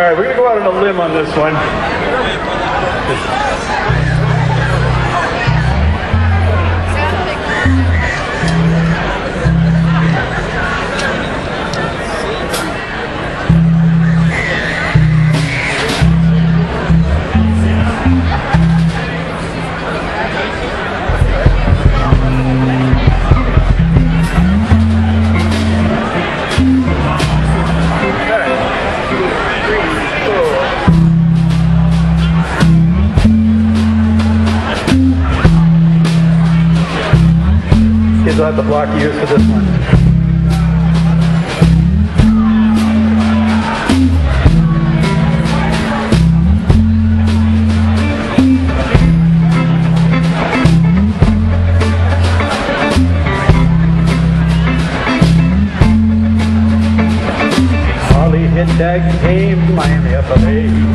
Right, we're gonna go out on a limb on this one. Have the block to use for this one. Hit from Miami FLA.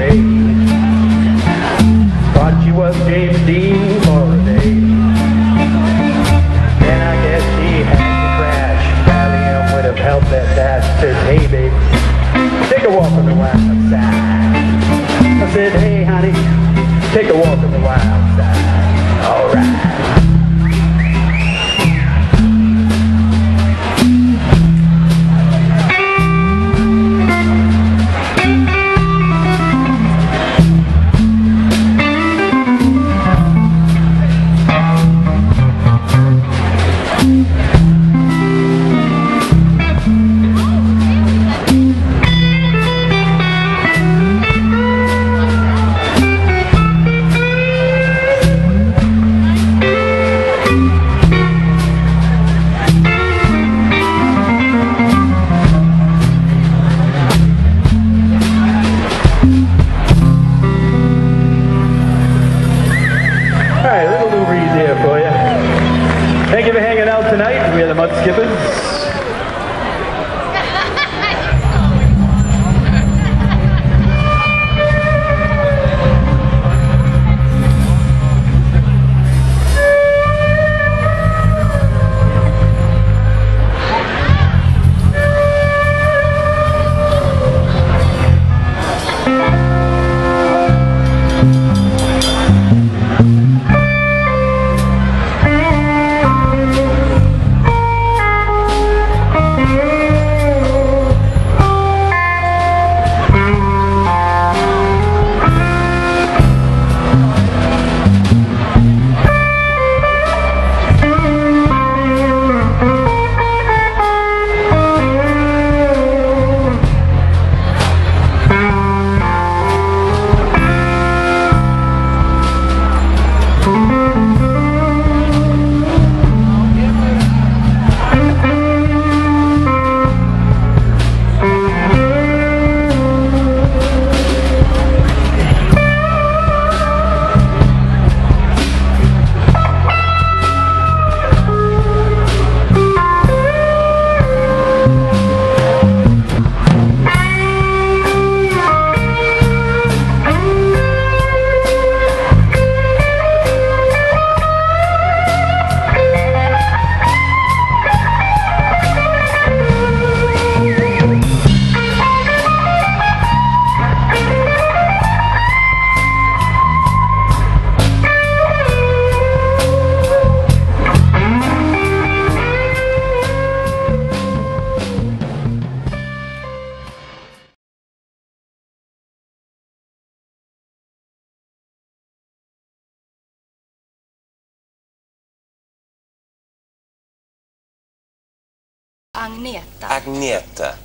Feeding Thought she was James Dean for a day. Then I guess she had to crash. Valium would have helped that. Says, hey babe, take a walk on the wild. I said, hey honey, take a walk on the wild Agneta. Agneta.